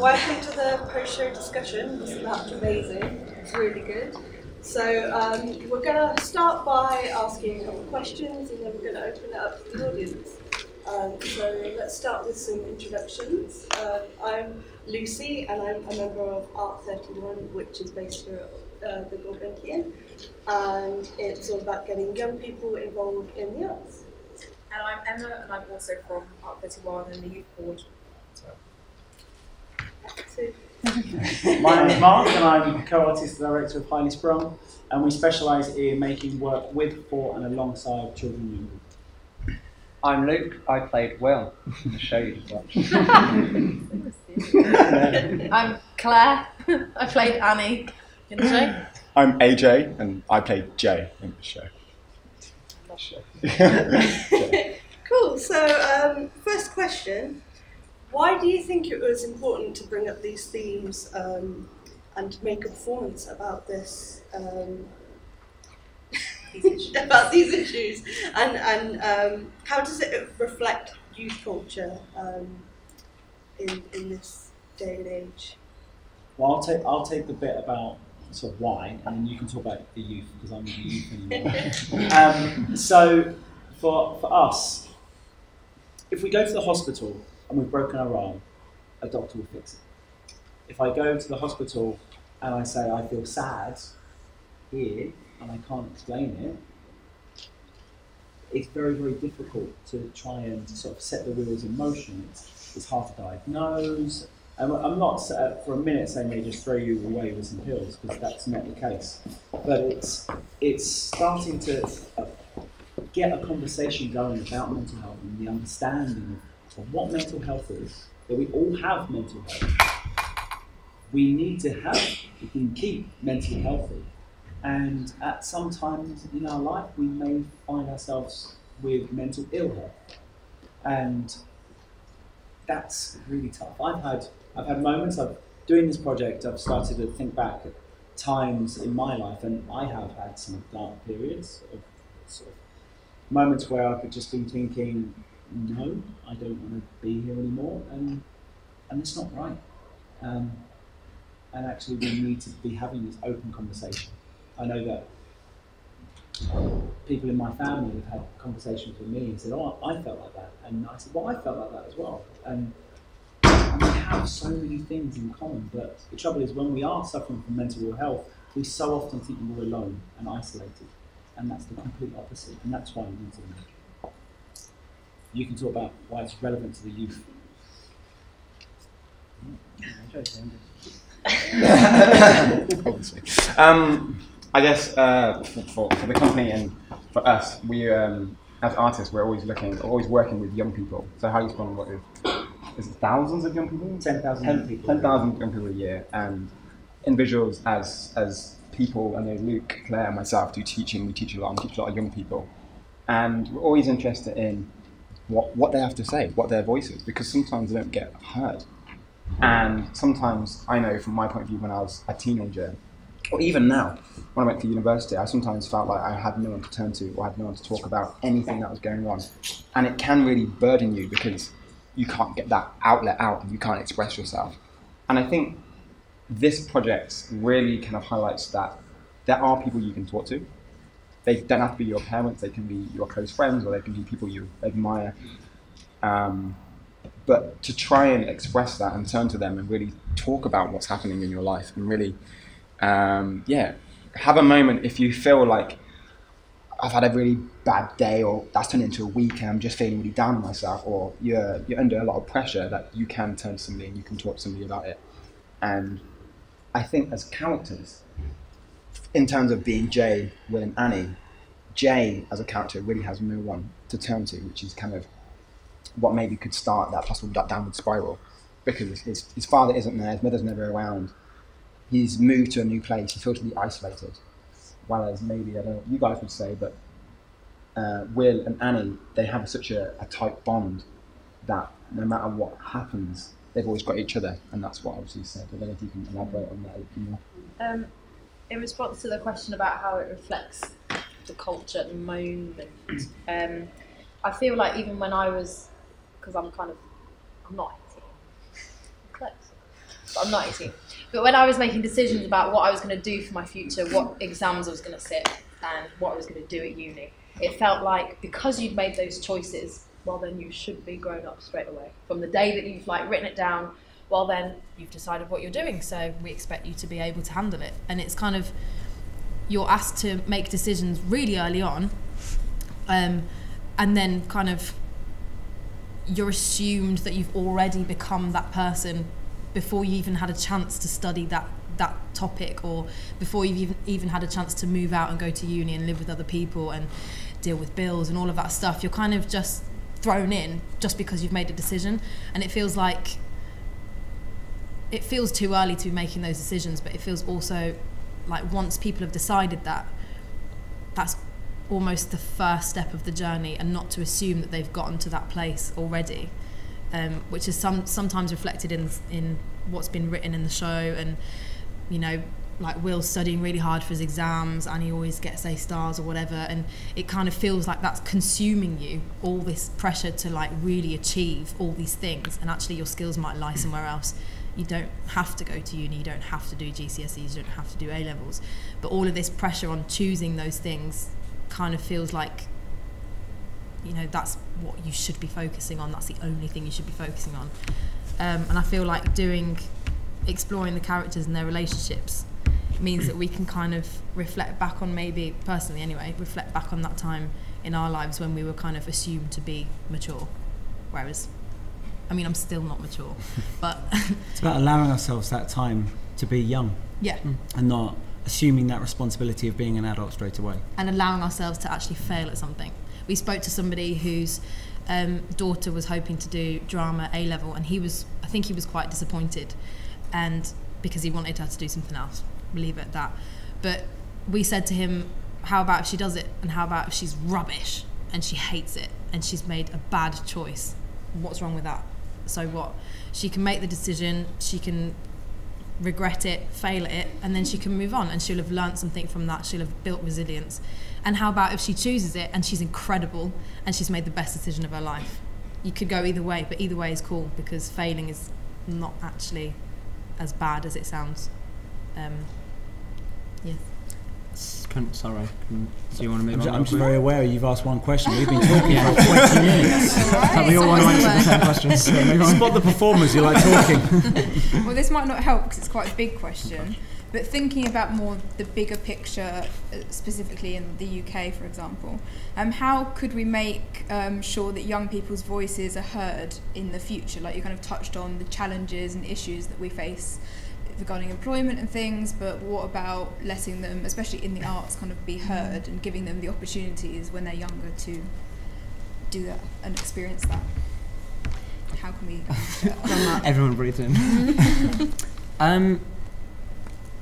welcome to the post-show discussion. Isn't that amazing? It's really good. So um, we're going to start by asking a couple of questions, and then we're going to open it up to the audience. Um, so let's start with some introductions. Uh, I'm Lucy, and I'm a member of Art 31, which is based here at uh, the Gulbenkian, and it's all about getting young people involved in the arts. And I'm Emma, and I'm also from Art 31 and the Youth Board. So, My name is Mark, and I'm co-artist director of Highly Sprung, and we specialise in making work with, for, and alongside children and young people. I'm Luke. I played Will in the show you just watched. I'm Claire. I played Annie in the show. I'm AJ, and I played Jay in the show. Cool. So, um, first question: Why do you think it was important to bring up these themes um, and to make a performance about this? Um, about these issues, and and um, how does it reflect youth culture um, in in this day and age? Well, I'll take I'll take the bit about sort of why, and then you can talk about the youth because I'm with the youth anymore. um, so, for for us, if we go to the hospital and we've broken our arm, a doctor will fix it. If I go to the hospital and I say I feel sad here and I can't explain it, it's very very difficult to try and sort of set the wheels in motion. It's, it's hard to diagnose. And I'm not uh, for a minute saying they just throw you away with some pills because that's not the case. But it's it's starting to uh, get a conversation going about mental health and the understanding of, what mental health is. That we all have mental health. We need to have, we can keep mentally healthy. And at some times in our life, we may find ourselves with mental ill health. And that's really tough. I've had I've had moments of doing this project. I've started to think back at times in my life, and I have had some dark periods of sort of moments where I've just been thinking, no, I don't want to be here anymore, and and it's not right. Um, and actually, we need to be having this open conversation. I know that people in my family have had conversations with me and said, "Oh, I felt like that," and I said, "Well, I felt like that as well." And and we have so many things in common, but the trouble is when we are suffering from mental ill health, we so often think we're alone and isolated, and that's the complete opposite, and that's why we need to. You can talk about why it's relevant to the youth. Um, I guess uh, for, for, for the company and for us, we um, as artists, we're always looking, always working with young people. So how you spend what is is it thousands of young people? 10,000 young people. 10,000 young people a year, and individuals as as people. I know Luke, Claire, and myself do teaching. We teach a lot. and teach a lot of young people, and we're always interested in what what they have to say, what their voice is, because sometimes they don't get heard. And sometimes I know from my point of view when I was a teenager, or even now, when I went to university, I sometimes felt like I had no one to turn to or had no one to talk about anything that was going on. And it can really burden you because you can't get that outlet out and you can't express yourself. And I think this project really kind of highlights that there are people you can talk to. They don't have to be your parents, they can be your close friends or they can be people you admire. Um, but to try and express that and turn to them and really talk about what's happening in your life and really, um, yeah, have a moment if you feel like I've had a really bad day or that's turned into a week and I'm just feeling really down on myself or you're, you're under a lot of pressure that you can turn to somebody and you can talk to somebody about it. And I think as characters, in terms of being Jay, Will and Annie, Jay as a character really has no one to turn to, which is kind of what maybe could start that possible that downward spiral because his, his father isn't there, his mother's never around. He's moved to a new place, he's totally isolated. Whereas maybe, I don't know what you guys would say, but uh, Will and Annie, they have such a, a tight bond that no matter what happens, they've always got each other, and that's what obviously said. I don't know if you can elaborate on that a little more. Um, in response to the question about how it reflects the culture at the moment, um, I feel like even when I was, because I'm kind of, I'm not 18, close. but I'm not 18. But when I was making decisions about what I was going to do for my future, what exams I was going to sit, and what I was going to do at uni, it felt like because you'd made those choices, well, then you should be grown up straight away. From the day that you've like written it down, well, then you've decided what you're doing, so we expect you to be able to handle it. And it's kind of you're asked to make decisions really early on, um, and then kind of you're assumed that you've already become that person before you even had a chance to study that that topic or before you've even, even had a chance to move out and go to uni and live with other people and deal with bills and all of that stuff you're kind of just thrown in just because you've made a decision and it feels like it feels too early to be making those decisions but it feels also like once people have decided that that's almost the first step of the journey and not to assume that they've gotten to that place already um, which is some sometimes reflected in in what's been written in the show and you know like Will's studying really hard for his exams and he always gets A stars or whatever and it kind of feels like that's consuming you all this pressure to like really achieve all these things and actually your skills might lie somewhere else you don't have to go to uni you don't have to do GCSEs you don't have to do A levels. But all of this pressure on choosing those things kind of feels like you know that's what you should be focusing on. That's the only thing you should be focusing on. Um, and I feel like doing exploring the characters and their relationships means that we can kind of reflect back on maybe personally anyway reflect back on that time in our lives when we were kind of assumed to be mature. Whereas I mean I'm still not mature but It's about allowing ourselves that time to be young yeah and not assuming that responsibility of being an adult straight away. and allowing ourselves to actually fail at something. We spoke to somebody whose um, daughter was hoping to do drama A level, and he was, I think he was quite disappointed, and because he wanted her to do something else. We'll leave it at that. But we said to him, "How about if she does it, and how about if she's rubbish and she hates it and she's made a bad choice? What's wrong with that? So what? She can make the decision. She can regret it, fail it, and then she can move on and she'll have learned something from that. She'll have built resilience. And how about if she chooses it and she's incredible and she's made the best decision of her life? You could go either way, but either way is cool because failing is not actually as bad as it sounds. Um, yeah. Can, sorry, can, do you want to move I'm, on? ju- I'm just very aware you've asked one question. We've been talking for 20 minutes. But we all want to answer the same questions. So move on. Spot the performers, you like talking. Well, this might not help because it's quite a big question. But thinking about more the bigger picture, uh, specifically in the UK, for example, um, how could we make um, sure that young people's voices are heard in the future? Like you kind of touched on the challenges and issues that we face regarding employment and things, but what about letting them, especially in the arts, kind of be heard and giving them the opportunities when they're younger to do that and experience that? How can we? Everyone breathe in. um,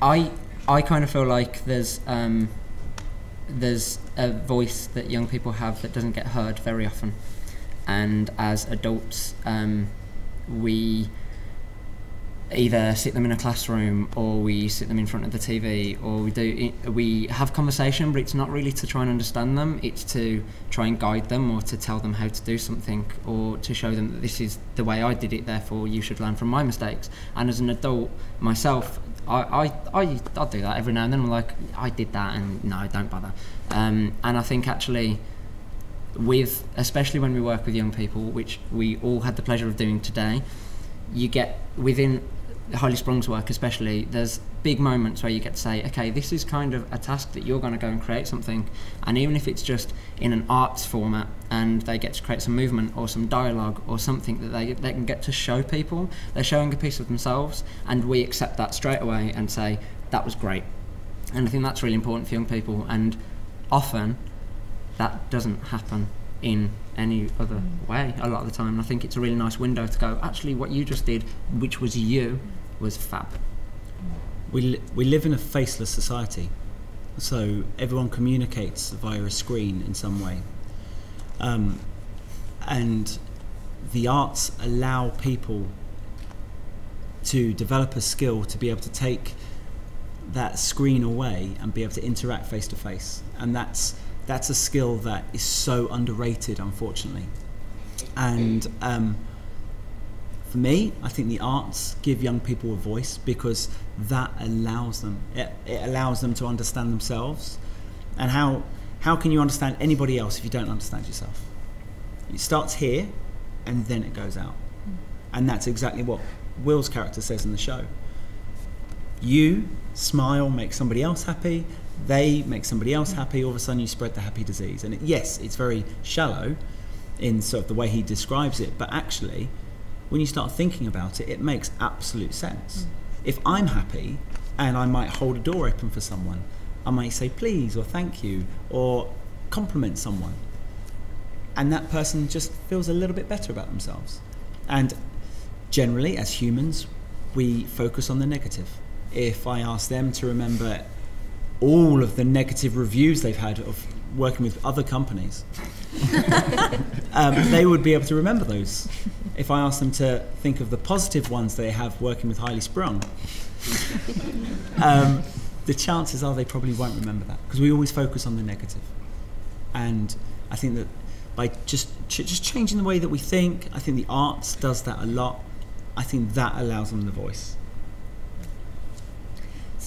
I I kind of feel like there's um, there's a voice that young people have that doesn't get heard very often, and as adults, um, we either sit them in a classroom or we sit them in front of the TV or we do we have conversation but it's not really to try and understand them. It's to try and guide them or to tell them how to do something or to show them that this is the way I did it therefore you should learn from my mistakes. And as an adult myself I, I, I, I do that every now and then. I'm like I did that and no don't bother. Um, and I think actually with especially when we work with young people which we all had the pleasure of doing today you get within Highly Sprung's work especially there's big moments where you get to say okay this is kind of a task that you're going to go and create something and even if it's just in an arts format and they get to create some movement or some dialogue or something that they, they can get to show people they're showing a piece of themselves and we accept that straight away and say that was great. And I think that's really important for young people and often that doesn't happen in any other way a lot of the time. And I think it's a really nice window to go, actually, what you just did, which was you, was fab. We, li- we live in a faceless society, so everyone communicates via a screen in some way. Um, and the arts allow people to develop a skill to be able to take that screen away and be able to interact face to face. And that's that's a skill that is so underrated, unfortunately. And um, for me, I think the arts give young people a voice because that allows them it, it allows them to understand themselves. And how how can you understand anybody else if you don't understand yourself? It starts here and then it goes out. And that's exactly what Will's character says in the show. You smile, make somebody else happy, they make somebody else happy, all of a sudden you spread the happy disease. And it, yes, it's very shallow in sort of the way he describes it, but actually, when you start thinking about it, it makes absolute sense. Mm. If I'm happy and I might hold a door open for someone, I might say please or thank you or compliment someone. And that person just feels a little bit better about themselves. And generally, as humans, we focus on the negative. If I ask them to remember all of the negative reviews they've had of working with other companies, um, they would be able to remember those. If I ask them to think of the positive ones they have working with Highly Sprung, um, the chances are they probably won't remember that because we always focus on the negative. And I think that by just ch- just changing the way that we think, I think the arts does that a lot. I think that allows them the voice.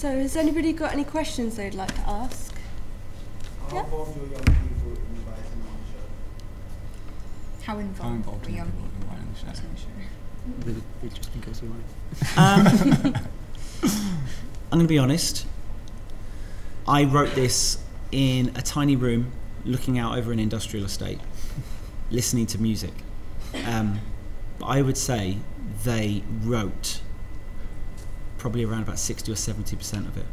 So, has anybody got any questions they'd like to ask? How Yeah. involved were young people invited on the show? How involved, How involved were in young people people in the show? in the show? Really, really just in case you want. Um, I'm going to be honest. I wrote this in a tiny room, looking out over an industrial estate, listening to music. Um, but I would say they wrote probably around about 60 or 70 percent of it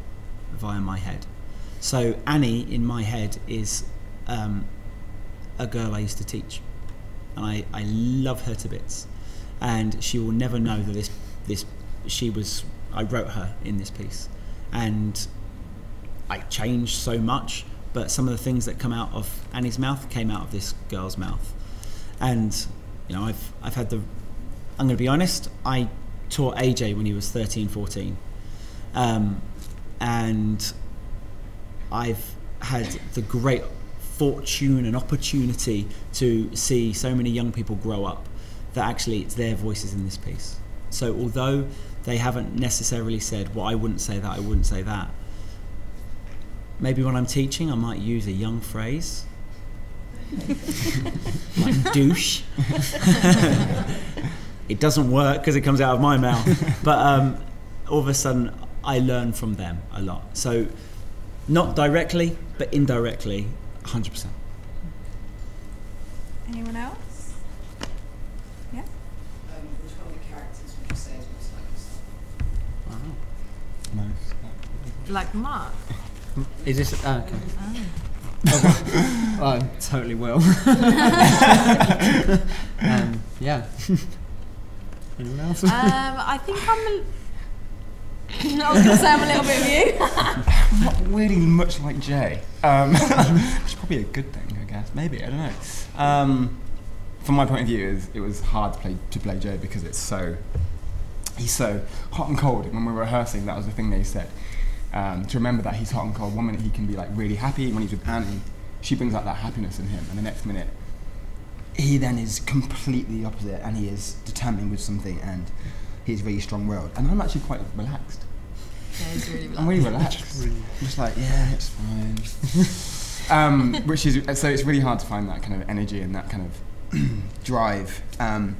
via my head. So Annie in my head is um, a girl I used to teach, and I, I love her to bits. And she will never know that this this she was I wrote her in this piece, and I changed so much. But some of the things that come out of Annie's mouth came out of this girl's mouth, and you know I've I've had the I'm going to be honest I taught AJ when he was 13 14 um, and I've had the great fortune and opportunity to see so many young people grow up that actually it's their voices in this piece. So although they haven't necessarily said, well, I wouldn't say that, I wouldn't say that, maybe when I'm teaching, I might use a young phrase. like douche. it doesn't work because it comes out of my mouth. But um, all of a sudden, I learn from them a lot. So, not directly, but indirectly, 100%. Anyone else? Yeah. Um, which one of the characters would you say is most like yourself? Most. Like Mark. Is this oh, okay? oh, I totally will. um, yeah. Else? Um, I think I'm. A, I was going to say I'm a little bit of you. Not really much like Jay. Um, which is probably a good thing, I guess. Maybe I don't know. Um, from my point of view, it was, it was hard to play to play Jay because it's so he's so hot and cold. When we were rehearsing, that was the thing they said. Um, to remember that he's hot and cold. One minute he can be like really happy when he's with Annie, she brings out that happiness in him, and the next minute he then is completely the opposite, and he is determined with something, and he's really strong-willed. And I'm actually quite relaxed. Yeah, he's really I'm really relaxed. I'm just like, yeah, it's fine. um, which is so it's really hard to find that kind of energy and that kind of drive. Um,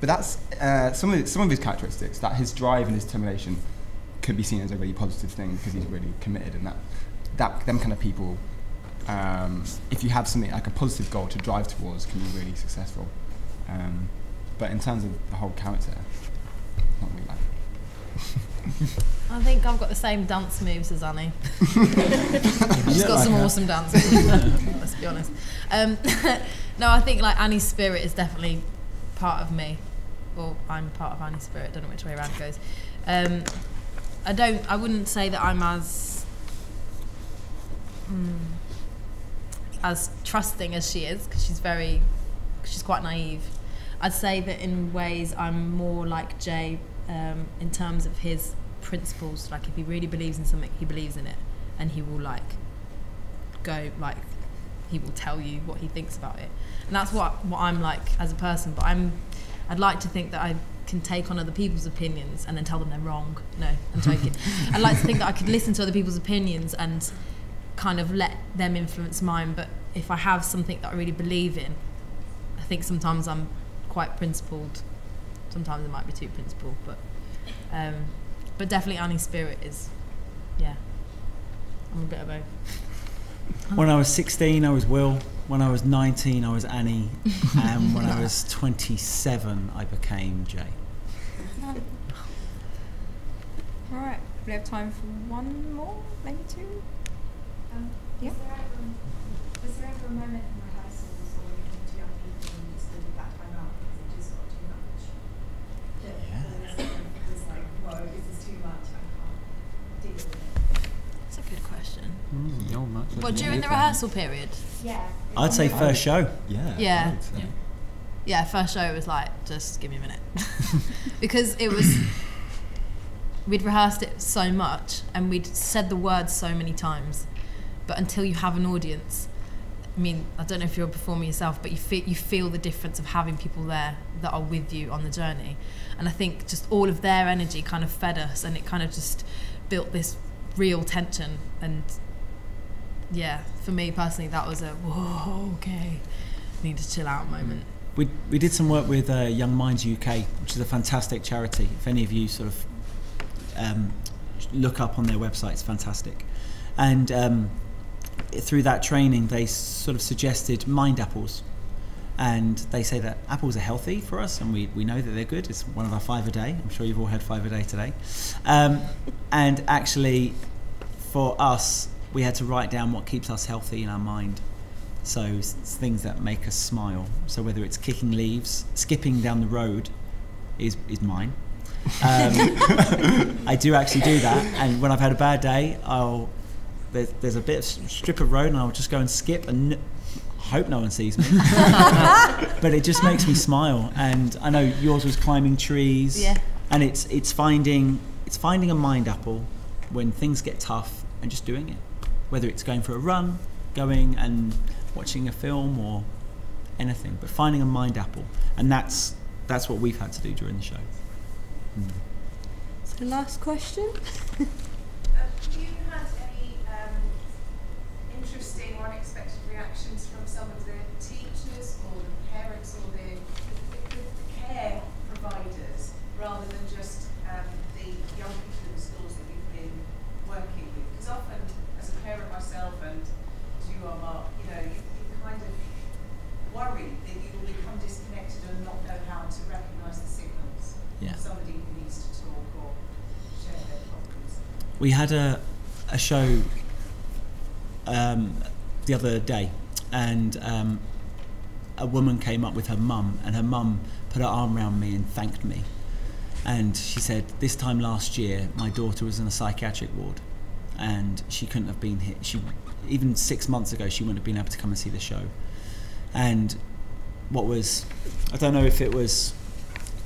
but that's uh, some of his, some of his characteristics. That his drive and his determination could be seen as a really positive thing because he's really committed, and that that them kind of people. Um, if you have something like a positive goal to drive towards, can be really successful. Um, but in terms of the whole character, not really like. I think I've got the same dance moves as Annie. She's got some awesome dance moves, let's be honest. Um, no, I think like Annie's spirit is definitely part of me. Or I'm part of Annie's spirit, don't know which way around it goes. Um, I don't, I wouldn't say that I'm as, mm, as trusting as she is, because she's very, she's quite naive. I'd say that in ways I'm more like Jay um, in terms of his principles. Like if he really believes in something, he believes in it, and he will like go like he will tell you what he thinks about it, and that's what what I'm like as a person. But I'm I'd like to think that I can take on other people's opinions and then tell them they're wrong. No, I'm joking. I'd like to think that I could listen to other people's opinions and kind of let them influence mine. But if I have something that I really believe in, I think sometimes I'm quite principled. Sometimes it might be too principled, but um, but definitely Annie's spirit is, yeah. I'm a bit of both. When I was 16, I was Will. When I was 19, I was Annie. And when I was 27, I became Jay. All right, we have time for one more, maybe two. Um, Yeah. was, there ever, was there ever a moment in rehearsals or even to young people when you stood at that time out because it just got too much? That Yeah. It was like, whoa, this is too much, I can't deal with it. That's a good question. Mm, you're much What during the rehearsal period? Yeah. I'd say first show. Yeah. Yeah. loads, Yeah. Yeah, first show was like, just give me a minute. because it was, we'd rehearsed it so much and we'd said the words so many times. But until you have an audience, I mean, I don't know if you're a performer yourself, but you feel, you feel the difference of having people there that are with you on the journey. And I think just all of their energy kind of fed us and it kind of just built this real tension. And yeah, for me personally, that was a, whoa, okay, need to chill out moment. We, we did some work with uh, Young Minds UK, which is a fantastic charity. If any of you sort of um, look up on their website, it's fantastic. And um, through that training, they sort of suggested mind apples. And they say that apples are healthy for us, and we, we know that they're good. It's one of our five a day. I'm sure you've all had five a day today. Um, and actually, for us, we had to write down what keeps us healthy in our mind. So things that make us smile. So whether it's kicking leaves, skipping down the road, is is mine. Um, I do actually do that, and when I've had a bad day, I'll there's, there's a bit of strip of road, and I'll just go and skip and. N- hope no one sees me, but it just makes me smile. And I know yours was climbing trees, Yeah. and it's it's finding it's finding a mind apple when things get tough and just doing it, whether it's going for a run, going and watching a film or anything, but finding a mind apple, and that's that's what we've had to do during the show. Hmm. So last question. Um, have you had any um, interesting or unexpected reactions from some of the teachers or the parents or the, the, the, the care providers rather than just um, the young people in the schools that you've been working with? Because often, as a parent myself and as you are, Mark, you know, you, you kind of worry that you will become disconnected and not know how to recognise the signals Yeah. of somebody who needs to talk or share their problems. We had a a show um, the other day, and um, a woman came up with her mum, and her mum put her arm around me and thanked me. And she said, This time last year, my daughter was in a psychiatric ward, and she couldn't have been here. She, even six months ago, she wouldn't have been able to come and see the show. And what was, I don't know if it was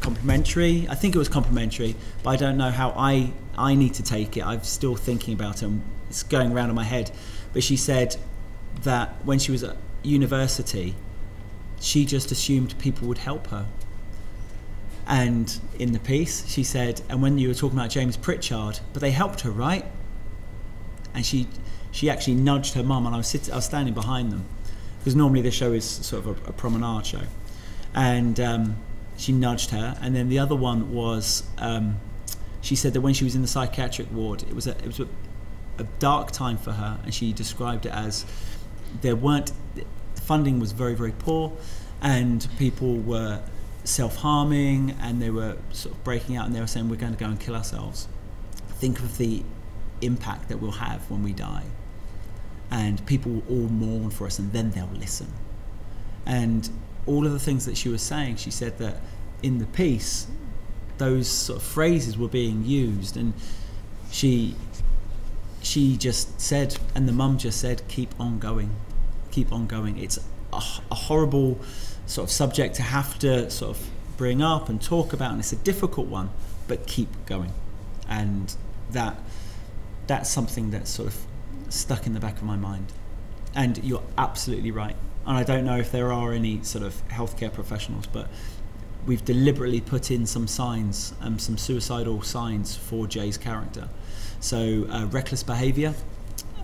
complimentary. I think it was complimentary, but I don't know how I I need to take it. I'm still thinking about it. and It's going around in my head. But she said that when she was at university, she just assumed people would help her. And in the piece, she said, and when you were talking about James Pritchard, but they helped her, right? And she she actually nudged her mum, and I was sitting, I was standing behind them because normally the show is sort of a, a promenade show, and um, she nudged her. And then the other one was um, she said that when she was in the psychiatric ward, it was a it was a, a dark time for her, and she described it as there weren't funding was very very poor, and people were self-harming, and they were sort of breaking out, and they were saying we're going to go and kill ourselves. Think of the impact that we'll have when we die, and people will all mourn for us, and then they'll listen. And all of the things that she was saying, she said that in the piece, those sort of phrases were being used, and she she just said, and the mum just said, keep on going, keep on going. It's a, a horrible sort of subject to have to sort of bring up and talk about, and it's a difficult one, but keep going. And that that's something that's sort of stuck in the back of my mind. And you're absolutely right. And I don't know if there are any sort of healthcare professionals, but we've deliberately put in some signs, um, some suicidal signs for Jay's character. So uh, reckless behaviour.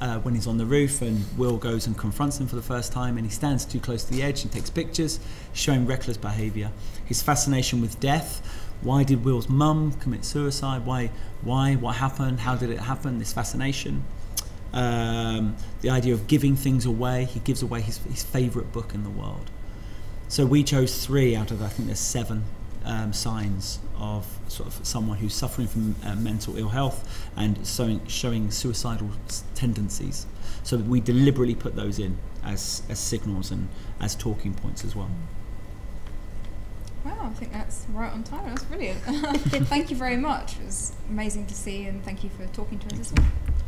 Uh, when he's on the roof and Will goes and confronts him for the first time and he stands too close to the edge and takes pictures, showing reckless behaviour. His fascination with death. Why did Will's mum commit suicide? Why? Why? What happened? How did it happen? This fascination. Um, the idea of giving things away. He gives away his, his favourite book in the world. So we chose three out of I think there's seven um, signs of sort of someone who's suffering from uh, mental ill health and showing, showing suicidal tendencies. So we deliberately put those in as, as signals and as talking points as well. Wow, I think that's right on time. That's brilliant. thank you very much. It was amazing to see, and thank you for talking to us as well.